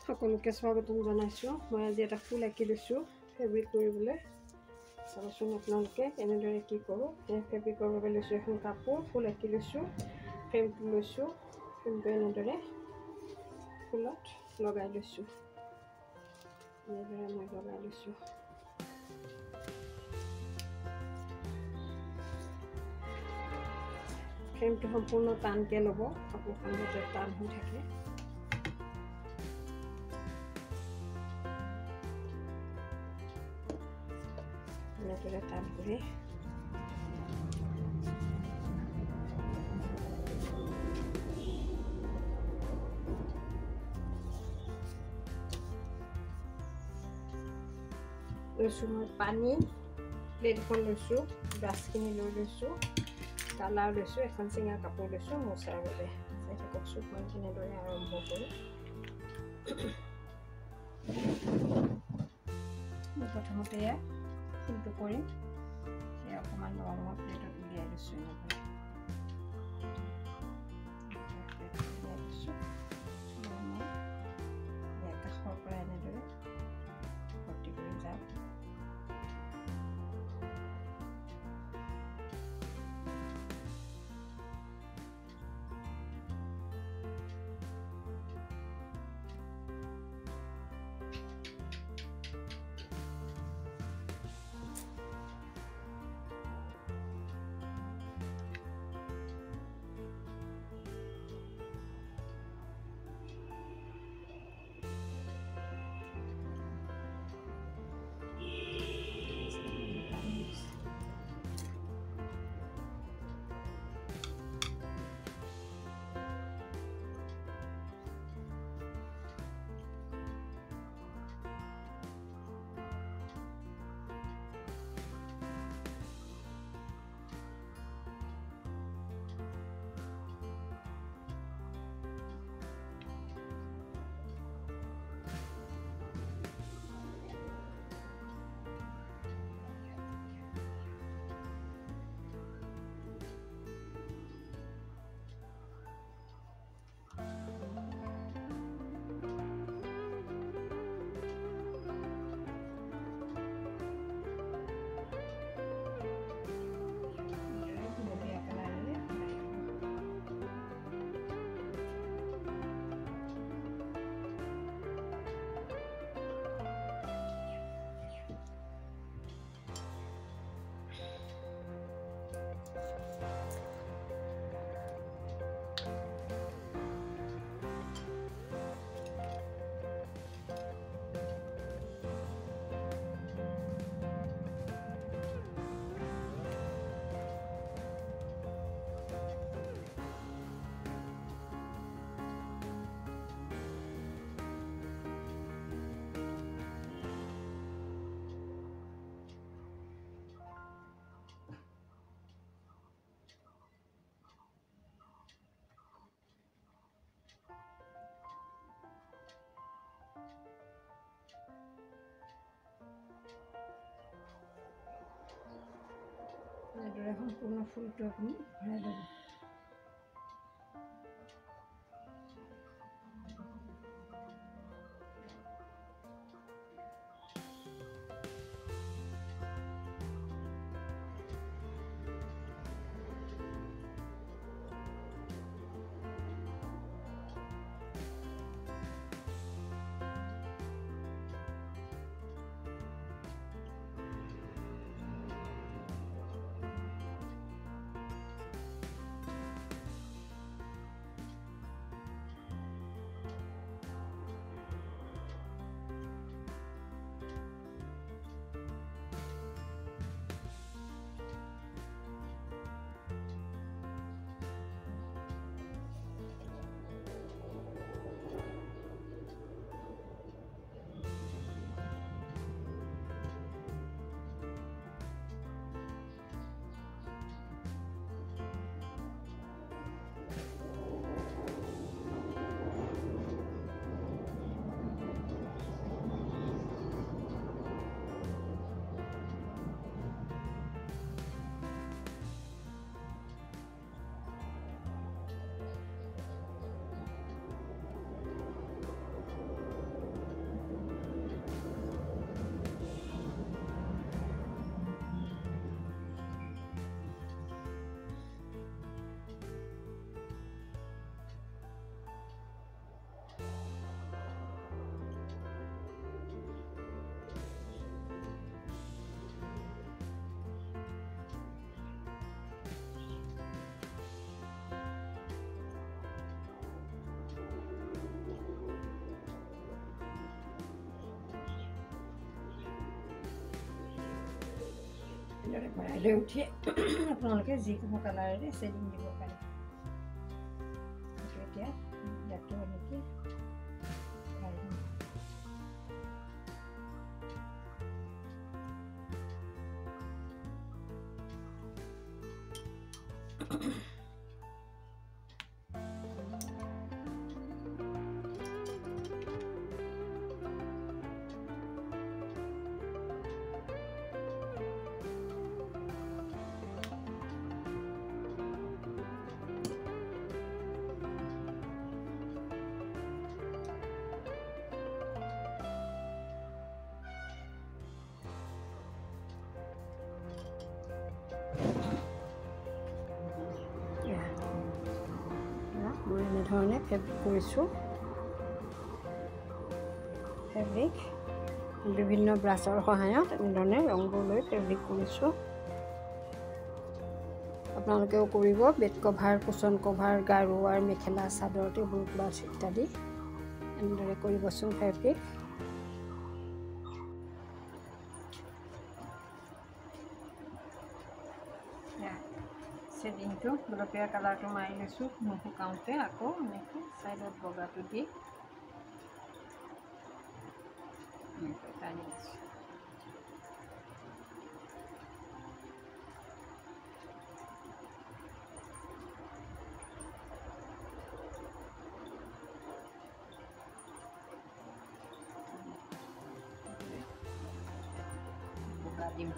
সকলোকে স্বাগতম জনাইছোঁ মই আজি এটা ফুল আঁকি লৈছোঁ ফেব্ৰিক কৰিবলৈ চাবচোন আপোনালোকে কেনেদৰে কি কৰোঁ এই ফেব্ৰিকৰ বাবে লৈছোঁ এখন কাপোৰ ফুল আঁকি লৈছোঁ ফ্ৰেমটো লৈছোঁ ফ্ৰেমটো এনেদৰে ফুলত লগাই লৈছোঁ এনেদৰে মই লগাই লৈছোঁ ফ্ৰেমটো সম্পূৰ্ণ টানকৈ ল'ব কাপোৰখন যাতে টান হৈ থাকে কৰি লৈছোঁ মই পানী প্লেট এখন লৈছোঁ ব্ৰাছখিনি লৈ লৈছোঁ কালাৰ লৈছোঁ এখন চিঙা কাপোৰ লৈছোঁ মোচাৰ বাবে চাই থাককচোন মই কেনেদৰে আৰম্ভ কৰোঁ প্ৰথমতে এয়া কিন্তু করে সেরকম আর নর্মাল প্লেটও তুলে আর এখন কোনো ফুল টুল ভরে দেবো এনেদৰে ভৰাই লৈ উঠি আপোনালোকে যিকোনো কালাৰেৰে চেডিং দিব পাৰে এইটো এতিয়া ইয়াতো এনেকৈ ভৰাই এনেধৰণে ফেব্ৰিক কৰিছোঁ ফেব্ৰিক বিভিন্ন ব্ৰাছৰ সহায়ত এনেধৰণে ৰংবোৰ লৈ ফেব্ৰিক কৰিছোঁ আপোনালোকেও কৰিব বেড কভাৰ কুচন কভাৰ গাৰু আৰু মেখেলা চাদৰ টেবুল ক্লথ ইত্যাদি এনেদৰে কৰিবচোন fabric চেডিংটো গোলপীয়া কালাৰটো মাৰি লৈছোঁ নুশুকাওঁতে আকৌ এনেকৈ ছাইডত বগাটো দি এনেকৈ টানি দিছোঁ বগা দিম